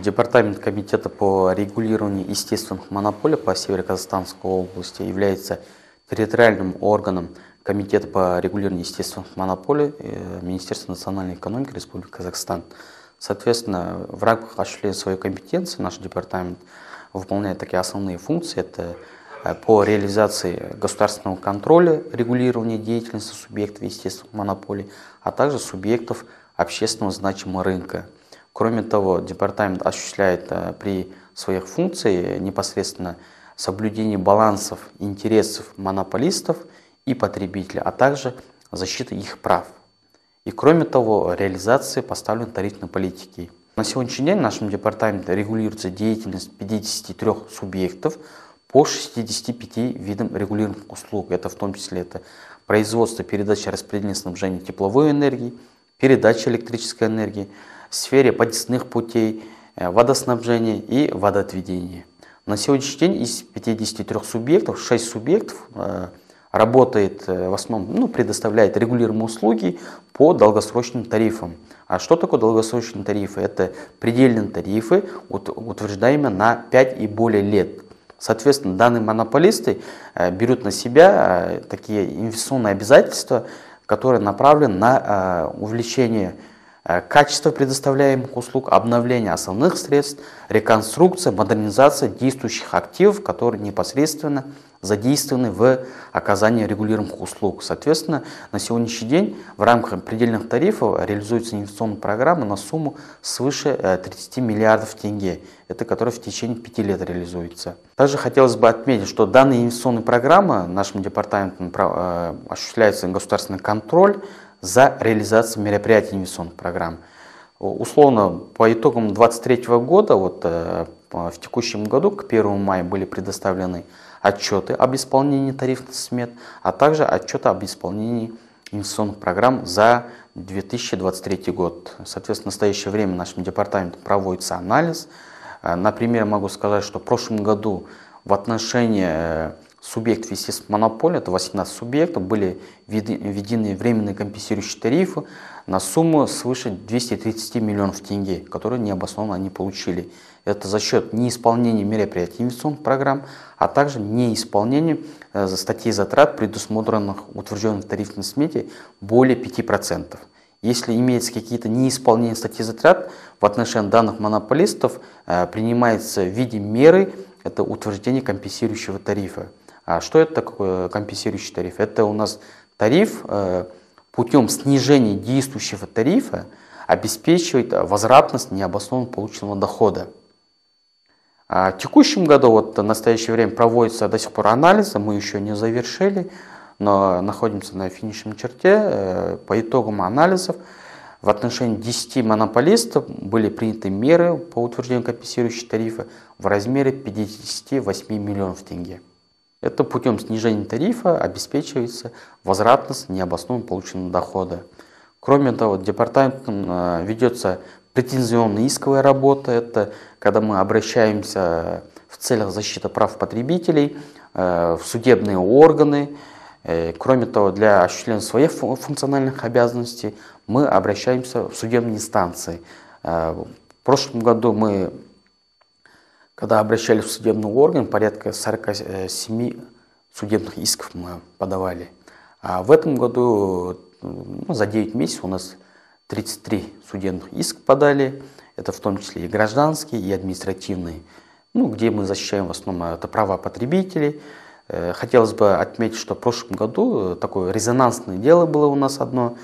Департамент комитета по регулированию естественных монополий по Северо-Казахстанской области является территориальным органом Комитета по регулированию естественных монополий э, Министерства национальной экономики Республики Казахстан. Соответственно, в рамках осуществления своей компетенции наш департамент выполняет такие основные функции. Это э, по реализации государственного контроля, регулирования деятельности субъектов естественных монополий, а также субъектов общественного значимого рынка. Кроме того, департамент осуществляет э, при своих функциях непосредственно соблюдение балансов интересов монополистов и потребителей, а также защита их прав. И кроме того, реализация поставленной тарифной политики. На сегодняшний день в нашем департаменте регулируется деятельность 53 субъектов по 65 видам регулируемых услуг. Это в том числе это производство, передача, распределение, снабжения тепловой энергии, передача электрической энергии, в сфере подъездных путей, э, водоснабжения и водоотведения. На сегодняшний день из 53 субъектов 6 субъектов э, работает э, в основном, ну, предоставляет регулируемые услуги по долгосрочным тарифам. А что такое долгосрочные тарифы? Это предельные тарифы, утверждаемые на 5 и более лет. Соответственно, данные монополисты берут на себя такие инвестиционные обязательства, которые направлены на увеличение качества предоставляемых услуг, обновление основных средств, реконструкция, модернизация действующих активов, которые непосредственно задействованы в оказании регулируемых услуг. Соответственно, на сегодняшний день в рамках предельных тарифов реализуется инвестиционная программа на сумму свыше 30 э, миллиардов тенге, это которая в течение пяти лет реализуется. Также хотелось бы отметить, что данная инвестиционная программа нашим департаментом э, осуществляется государственный контроль за реализацией мероприятий инвестиционных программ. Условно, по итогам 2023 года, вот э, в текущем году, к 1 мая были предоставлены отчеты об исполнении тарифных смет, а также отчеты об исполнении инвестиционных программ за 2023 год. Соответственно, в настоящее время нашим департаментом проводится анализ. Э, например, могу сказать, что в прошлом году в отношении субъектов естественной монополии, это 18 субъектов, были введены временные компенсирующие тарифы на сумму свыше 230 миллионов тенге, которые необоснованно они получили. Это за счет неисполнения мероприятий инвестиционных программ, а также неисполнения э, статей затрат, предусмотренных утвержденных в тарифной смете, более 5%. Если имеются какие-то неисполнения статей затрат в отношении данных монополистов, э, принимается в виде меры это утверждение компенсирующего тарифа. А что это такое компенсирующий тариф? Это у нас тариф э, путем снижения действующего тарифа обеспечивает возвратность необоснованно полученного дохода. А в текущем году, вот в настоящее время проводится до сих пор анализ, мы еще не завершили, но находимся на финишной черте. Э, по итогам анализов в отношении 10 монополистов были приняты меры по утверждению компенсирующих тарифа в размере 58 миллионов тенге. Это путем снижения тарифа обеспечивается возвратность необоснованно полученного дохода. Кроме того, департаментом э, ведется претензионная исковая работа – это когда мы обращаемся в целях защиты прав потребителей э, в судебные органы. Э, кроме того, для осуществления своих функциональных обязанностей мы обращаемся в судебные инстанции. В прошлом году мы, когда обращались в судебный орган, порядка 47 судебных исков мы подавали. А в этом году ну, за 9 месяцев у нас 33 судебных иск подали, это в том числе и гражданские, и административные, ну, где мы защищаем в основном это права потребителей. Э, хотелось бы отметить, что в прошлом году такое резонансное дело было у нас одно,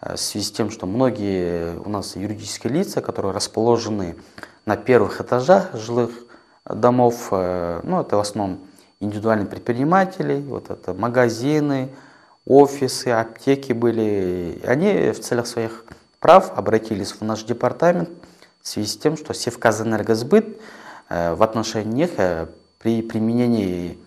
э, в связи с тем, что многие у нас юридические лица, которые расположены на первых этажах жилых домов, э, ну, это в основном индивидуальные предприниматели, вот это магазины, офисы, аптеки были, они в целях своих прав обратились в наш департамент в связи с тем, что Севказэнергосбыт э, в отношении них э, при применении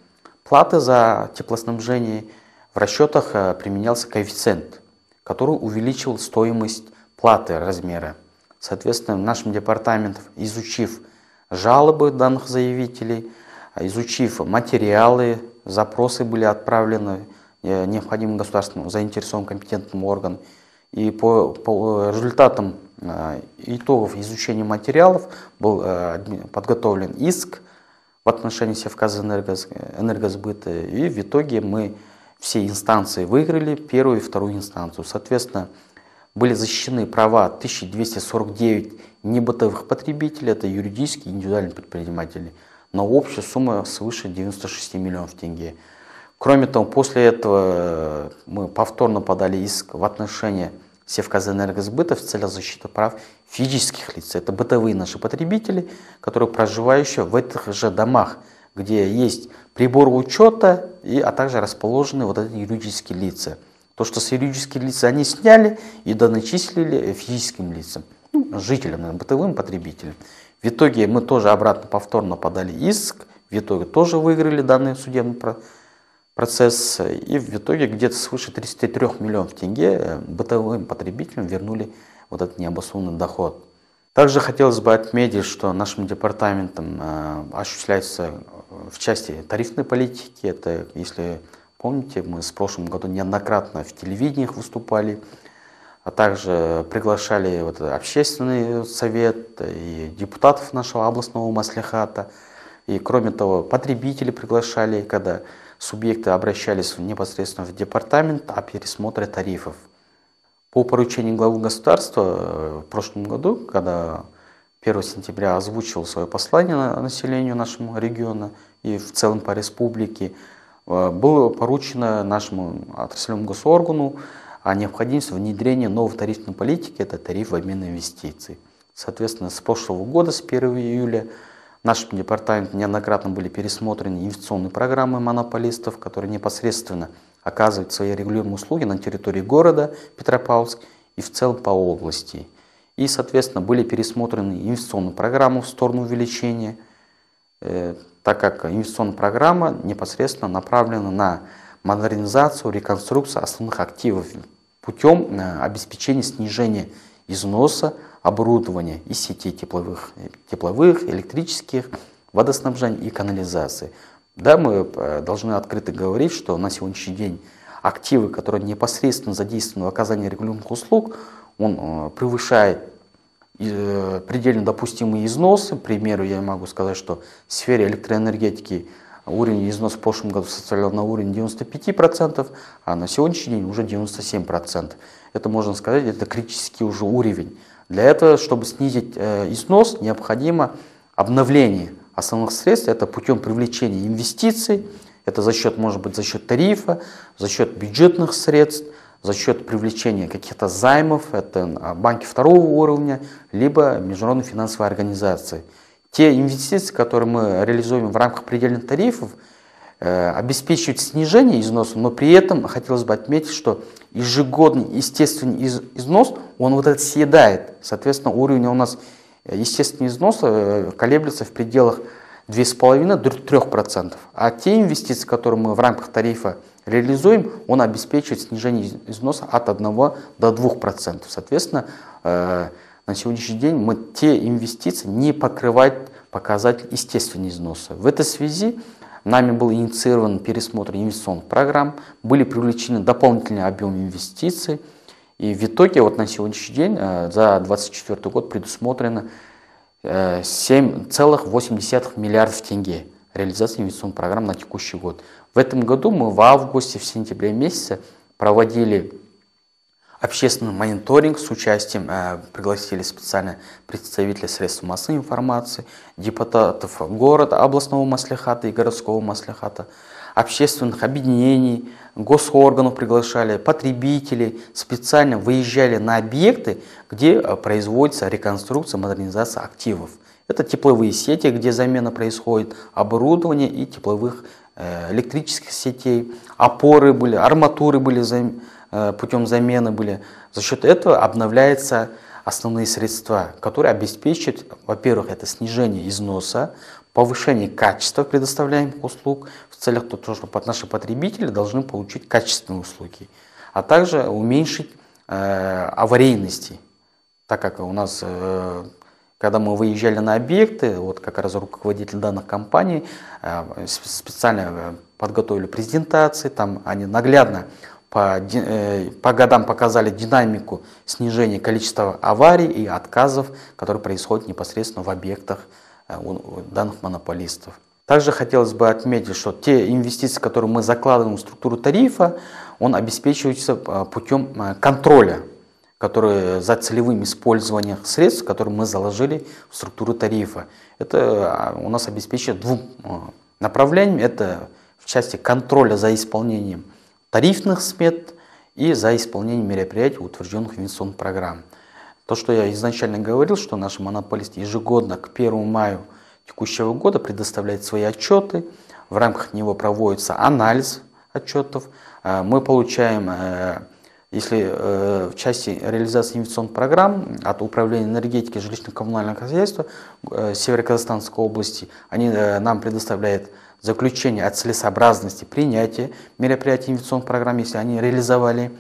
платы за теплоснабжение в расчетах применялся коэффициент, который увеличивал стоимость платы размера. Соответственно, нашим департаментом, изучив жалобы данных заявителей, изучив материалы, запросы были отправлены необходимым государственным заинтересованным компетентным органам, И по, по результатам итогов изучения материалов был подготовлен иск в отношении Севказэнергосбыта. И в итоге мы все инстанции выиграли, первую и вторую инстанцию. Соответственно, были защищены права 1249 небытовых потребителей, это юридические и индивидуальные предприниматели, на общую сумму свыше 96 миллионов тенге. Кроме того, после этого э, мы повторно подали иск в отношении Севказэнергосбыта в целях защиты прав физических лиц. Это бытовые наши потребители, которые проживающие в этих же домах, где есть прибор учета, и, а также расположены вот эти юридические лица. То, что с юридических лиц они сняли и доначислили физическим лицам, ну, жителям, бытовым потребителям. В итоге мы тоже обратно повторно подали иск, в итоге тоже выиграли данный судебный процесс, и в итоге где-то свыше 33 миллионов тенге э, бытовым потребителям вернули вот этот необоснованный доход. Также хотелось бы отметить, что нашим департаментом э, осуществляется в части тарифной политики. Это, если Помните, мы в прошлом году неоднократно в телевидениях выступали, а также приглашали вот общественный совет и депутатов нашего областного маслихата. И кроме того, потребители приглашали, когда субъекты обращались непосредственно в департамент о пересмотре тарифов. По поручению главы государства э, в прошлом году, когда 1 сентября озвучил свое послание населению нашему региона и в целом по республике, было поручено нашему отраслевому госоргану о необходимости внедрения новой тарифной политики, это тариф в обмен инвестиций. Соответственно, с прошлого года, с 1 июля, нашим департаментом неоднократно были пересмотрены инвестиционные программы монополистов, которые непосредственно оказывают свои регулируемые услуги на территории города Петропавловск и в целом по области. И, соответственно, были пересмотрены инвестиционные программы в сторону увеличения э, так как инвестиционная программа непосредственно направлена на модернизацию, реконструкцию основных активов путем э, обеспечения снижения износа оборудования и сетей тепловых, тепловых, электрических, водоснабжения и канализации. Да, мы э, должны открыто говорить, что на сегодняшний день активы, которые непосредственно задействованы в оказании регулируемых услуг, он э, превышает предельно допустимые износы. К примеру, я могу сказать, что в сфере электроэнергетики уровень износа в прошлом году составлял на уровне 95%, а на сегодняшний день уже 97%. Это можно сказать, это критический уже уровень. Для этого, чтобы снизить э, износ, необходимо обновление основных средств. Это путем привлечения инвестиций, это за счет, может быть, за счет тарифа, за счет бюджетных средств, за счет привлечения каких-то займов, это а, банки второго уровня, либо международные финансовые организации. Те инвестиции, которые мы реализуем в рамках предельных тарифов, э, обеспечивают снижение износа, но при этом хотелось бы отметить, что ежегодный естественный износ, он вот это съедает. Соответственно, уровень у нас э, естественного износа э, колеблется в пределах 2,5-3%. А те инвестиции, которые мы в рамках тарифа реализуем, он обеспечивает снижение износа от 1 до 2%. Соответственно, э, на сегодняшний день мы те инвестиции не покрывают показатель естественного износа. В этой связи нами был инициирован пересмотр инвестиционных программ, были привлечены дополнительные объемы инвестиций, и в итоге вот на сегодняшний день э, за 2024 год предусмотрено 7,8 э, миллиардов тенге реализации инвестиционных программ на текущий год. В этом году мы в августе, в сентябре месяце проводили общественный мониторинг с участием, э, пригласили специально представителей средств массовой информации, депутатов города, областного маслихата и городского маслихата, общественных объединений, госорганов приглашали, потребителей, специально выезжали на объекты, где э, производится реконструкция, модернизация активов. Это тепловые сети, где замена происходит, оборудование и тепловых э, электрических сетей, опоры были, арматуры были э, путем замены были. За счет этого обновляются основные средства, которые обеспечивают, во-первых, это снижение износа, повышение качества предоставляемых услуг. В целях того, чтобы наши потребители должны получить качественные услуги, а также уменьшить э, аварийности, так как у нас, э, когда мы выезжали на объекты, вот как раз руководитель данных компаний э, специально э, подготовили презентации, там они наглядно по, по годам показали динамику снижения количества аварий и отказов, которые происходят непосредственно в объектах у данных монополистов. Также хотелось бы отметить, что те инвестиции, которые мы закладываем в структуру тарифа, он обеспечивается путем контроля которые за целевым использованием средств, которые мы заложили в структуру тарифа. Это у нас обеспечивает двум направлениями. Это в части контроля за исполнением тарифных смет и за исполнением мероприятий, утвержденных инвестиционных программ. То, что я изначально говорил, что наши монополисты ежегодно к 1 мая текущего года предоставляют свои отчеты, в рамках него проводится анализ отчетов, а, мы получаем э, если э, в части реализации инвестиционных программ от Управления энергетики жилищно-коммунального хозяйства э, Северо-Казахстанской области, они э, нам предоставляют заключение о целесообразности принятия мероприятий инвестиционных программ, если они реализовали.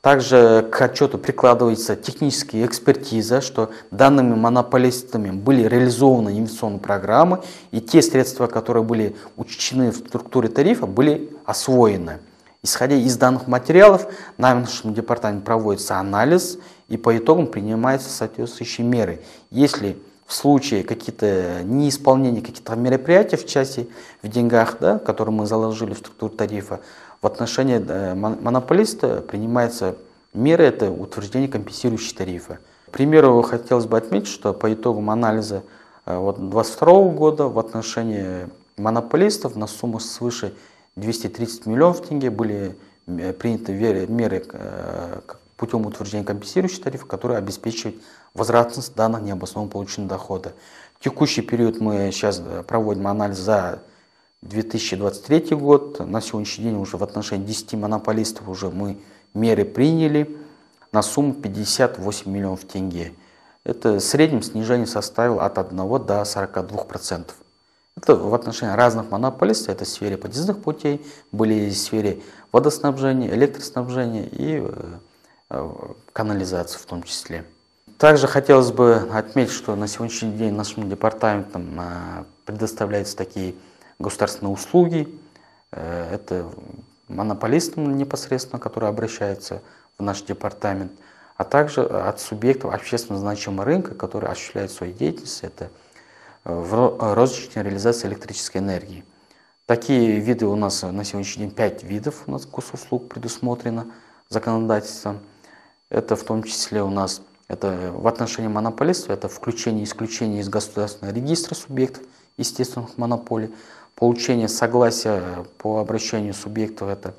Также к отчету прикладывается техническая экспертиза, что данными монополистами были реализованы инвестиционные программы, и те средства, которые были учтены в структуре тарифа, были освоены. Исходя из данных материалов, на нашем департаменте проводится анализ и по итогам принимаются соответствующие меры. Если в случае какие-то неисполнения каких-то мероприятий в части в деньгах, да, которые мы заложили в структуру тарифа, в отношении э, монополиста принимаются меры, это утверждение компенсирующего тарифа. К примеру, хотелось бы отметить, что по итогам анализа 2022 э, года в отношении монополистов на сумму свыше 230 миллионов тенге были э, приняты меры э, путем утверждения компенсирующих тарифов, которые обеспечивают возвратность данных необоснованно полученного дохода. В текущий период мы сейчас э, проводим анализ за 2023 год. На сегодняшний день уже в отношении 10 монополистов уже мы меры приняли на сумму 58 миллионов тенге. Это в среднем снижение составило от 1 до 42%. Это в отношении разных монополистов, это в сфере подъездных путей, были в сфере водоснабжения, электроснабжения и э, э, канализации в том числе. Также хотелось бы отметить, что на сегодняшний день нашим департаментом э, предоставляются такие государственные услуги. Это монополистам непосредственно, которые обращаются в наш департамент, а также от субъектов общественно значимого рынка, которые осуществляют свою деятельность. Это в розничной реализации электрической энергии. Такие виды у нас на сегодняшний день 5 видов у нас госуслуг предусмотрено законодательством. Это в том числе у нас это в отношении монополистов, это включение и исключение из государственного регистра субъектов естественных монополий, получение согласия по обращению субъектов, это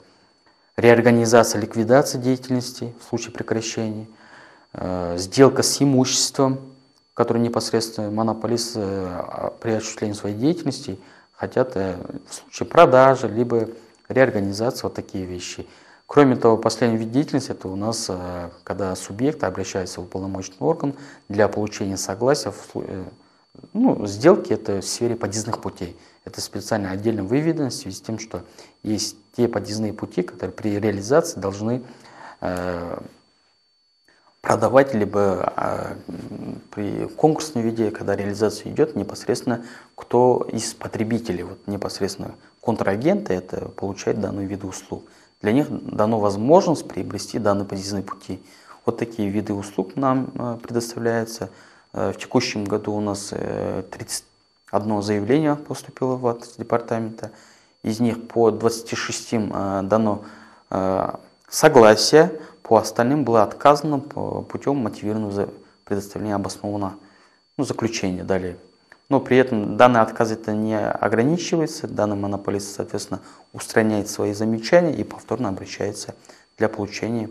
реорганизация, ликвидация деятельности в случае прекращения, э, сделка с имуществом, которые непосредственно монополисты э, при осуществлении своей деятельности хотят э, в случае продажи, либо реорганизации, вот такие вещи. Кроме того, последний вид деятельности это у нас, э, когда субъект обращается в уполномоченный орган для получения согласия, ну, сделки это в сфере подъездных путей. Это специально отдельно выведено в связи с тем, что есть те подъездные пути, которые при реализации должны продавать, либо а, при конкурсном виде, когда реализация идет, непосредственно кто из потребителей, вот непосредственно контрагенты, это получает данный вид услуг. Для них дано возможность приобрести данные подъездные пути. Вот такие виды услуг нам а, предоставляются. А, в текущем году у нас 31 э, заявление поступило в от департамента. Из них по 26 дано согласие по остальным было отказано путем мотивированного предоставления обоснованного ну, заключения далее. Но при этом данный отказ это не ограничивается, данный монополист, соответственно, устраняет свои замечания и повторно обращается для получения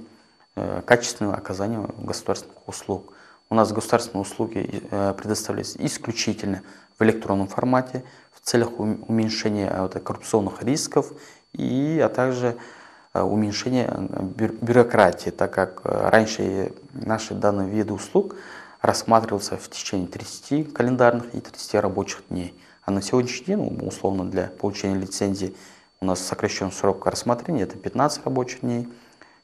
э, качественного оказания государственных услуг. У нас государственные услуги э, предоставляются исключительно в электронном формате в целях уменьшения э, коррупционных рисков и, а также уменьшение э, бюрократии, так как э, раньше наши данные виды услуг рассматривался в течение 30 календарных и 30 рабочих дней. А на сегодняшний день, ну, условно, для получения лицензии у нас сокращен срок рассмотрения, это 15 рабочих дней.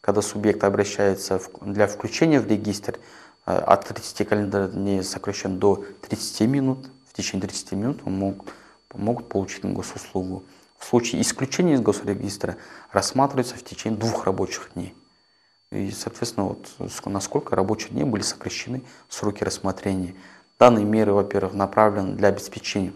Когда субъект обращается для включения в регистр, от 30 календарных дней сокращен до 30 минут. В течение 30 минут он мог, могут получить госуслугу. В случае исключения из госрегистра рассматривается в течение двух рабочих дней. И, соответственно, вот насколько рабочих дней были сокращены сроки рассмотрения. Данные меры, во-первых, направлены для обеспечения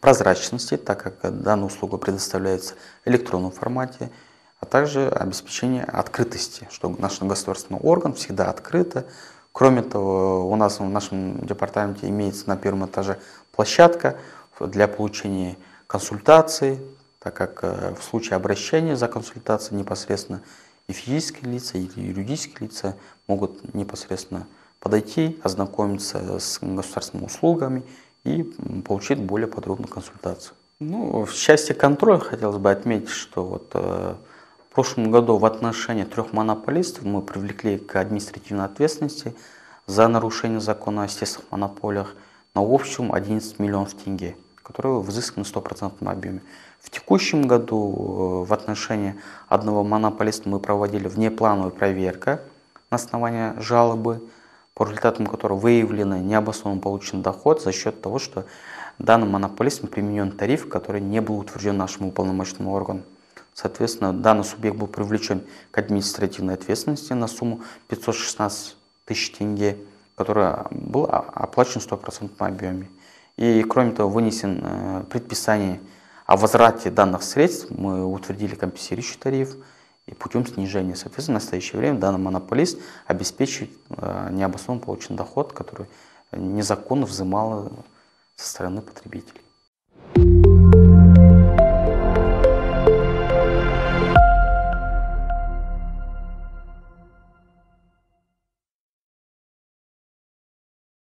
прозрачности, так как данная услуга предоставляется в электронном формате, а также обеспечение открытости, что наш государственный орган всегда открыто. Кроме того, у нас в нашем департаменте имеется на первом этаже площадка для получения консультаций, так как э, в случае обращения за консультацией непосредственно и физические лица, и юридические лица могут непосредственно подойти, ознакомиться с государственными услугами и получить более подробную консультацию. Ну, в части контроля хотелось бы отметить, что вот, э, в прошлом году в отношении трех монополистов мы привлекли к административной ответственности за нарушение закона о естественных монополиях на общем 11 миллионов тенге, взысканы в стопроцентном объеме. В текущем году э, в отношении одного монополиста мы проводили внеплановую проверку на основании жалобы, по результатам которой выявлено необоснованно получен доход за счет того, что данным монополистом применен тариф, который не был утвержден нашим уполномоченным органом. Соответственно, данный субъект был привлечен к административной ответственности на сумму 516 тысяч тенге, которая была оплачена в 100% объеме. И кроме того, вынесен э, предписание о возврате данных средств мы утвердили компенсирующий тариф и путем снижения. Соответственно, в настоящее время данный монополист обеспечивает э, необоснованно полученный доход, который незаконно взимал со стороны потребителей.